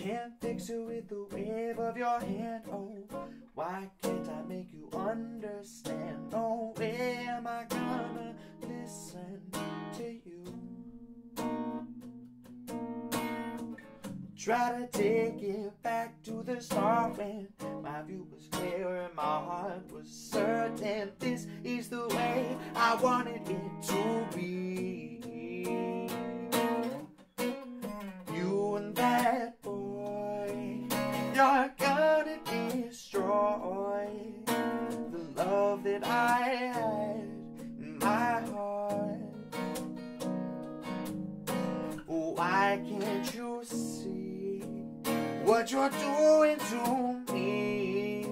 can't fix it with the wave of your hand. Oh, why can't I make you understand? Oh, where am I gonna listen to you? Try to take it back to the start when my view was clear and my heart was certain. This is the way I wanted it to be. You're gonna destroy the love that I had in my heart. Why can't you see what you're doing to me?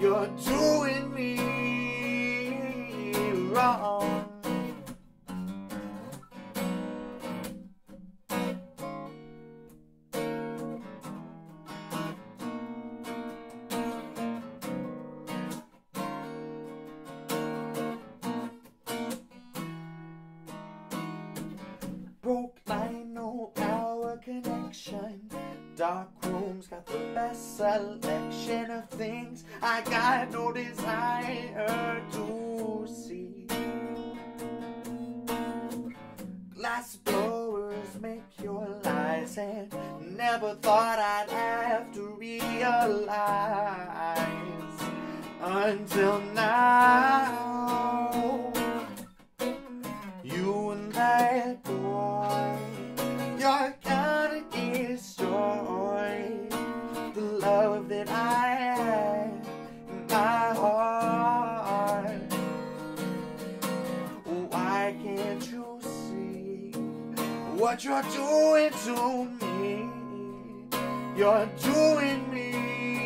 You're doing me wrong. Dark rooms got the best selection of things I got no desire to see. Glass blowers make your lies, and never thought I'd have to realize until now. You and that what you're doing to me? You're doing me